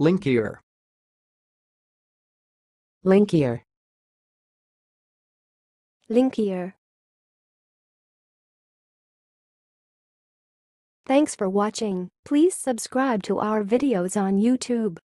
Linkier. linkier, linkier. Thanks for watching. Please subscribe to our videos on YouTube.